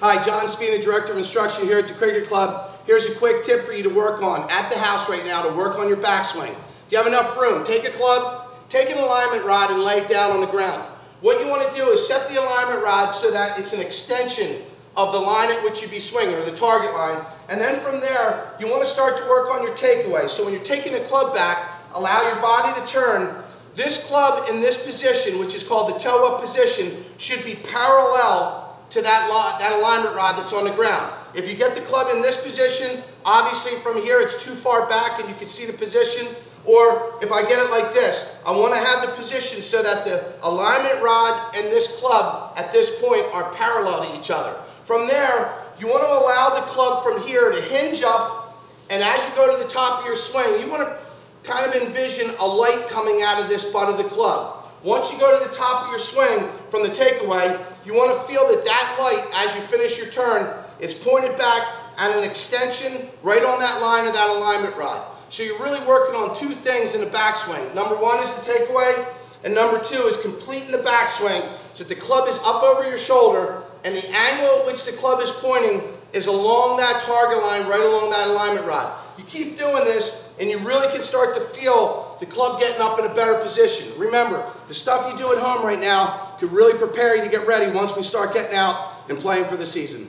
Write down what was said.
Hi, John Spina, Director of Instruction here at the Cricket Club. Here's a quick tip for you to work on at the house right now to work on your backswing. If you have enough room, take a club, take an alignment rod and lay it down on the ground. What you want to do is set the alignment rod so that it's an extension of the line at which you'd be swinging, or the target line. And then from there, you want to start to work on your takeaway. So when you're taking the club back, allow your body to turn. This club in this position, which is called the toe-up position, should be parallel to that, that alignment rod that's on the ground. If you get the club in this position, obviously from here it's too far back and you can see the position. Or if I get it like this, I want to have the position so that the alignment rod and this club at this point are parallel to each other. From there, you want to allow the club from here to hinge up and as you go to the top of your swing, you want to kind of envision a light coming out of this butt of the club. Once you go to the top of your swing from the takeaway, you want to feel that that light, as you finish your turn, is pointed back at an extension right on that line of that alignment rod. So you're really working on two things in the backswing. Number one is the takeaway, and number two is completing the backswing so that the club is up over your shoulder and the angle at which the club is pointing is along that target line, right along that alignment rod. You keep doing this, and you really can start to feel the club getting up in a better position. Remember, the stuff you do at home right now could really prepare you to get ready once we start getting out and playing for the season.